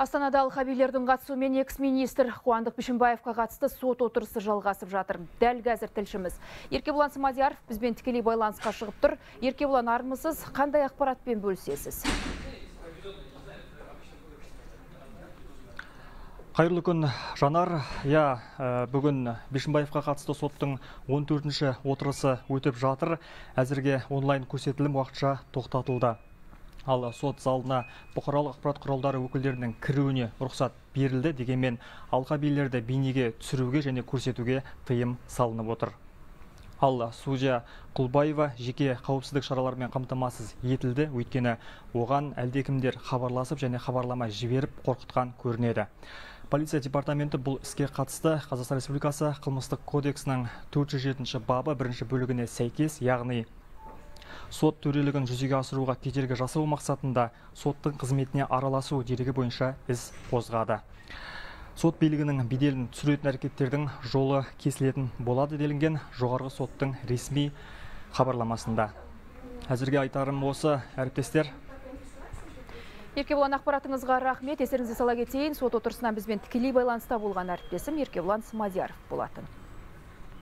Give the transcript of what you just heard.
Астанада алқабилердің қатысуымен экс-министр Қуандық Бішімбаевқа қатысты сот отырысы жалғасып жатыр. Дәл қазір тілшіміз. Еркебұлан Смадияров бізбен тікелей байланысқа шығып тұр. Еркебұлан армысыз, қандай ақпаратпен бөлісесіз? Қайырлы күн Жанар, я бүгін Бишімбаевқа қатысты соттың 14-ші отырысы өтіп жатыр. Әзірге онлайн көрсетілім уақытша тоқтатылды ал сот залына бұқаралық ақпарат құралдары өкілдерінің кіруіне рұқсат берілді дегенмен алқабилерді бейнеге түсіруге және көрсетуге тыйым салынып отыр. Ал судья құлбаева жеке қауіпсіздік шараларымен қамтамасыз етілді. Өйткені оған әлдекімдер хабарласып және хабарлама жіберіп қорқытқан көрінеді. Полиция департаменті бұл іске қатысты қазақстан республикасы қылмыстық кодексінің 407 бабы бірінші бөлігіне сәйкес яғни сот төрелігін жүзеге асыруға кедергі жасау мақсатында соттың қызметіне араласу дерегі бойынша іс қозғады сот билігінің беделін түсіретін әрекеттердің жолы кесілетін болады делінген жоғарғы соттың ресми хабарламасында әзірге айтарым осы әріптестер Еркебұлан ақпаратыңызға рахмет. Естеріңізге сала кетейін, сот отырысынан бізбен тікелей байланыста болған әріптесім Еркебұлан Смадияров болатын.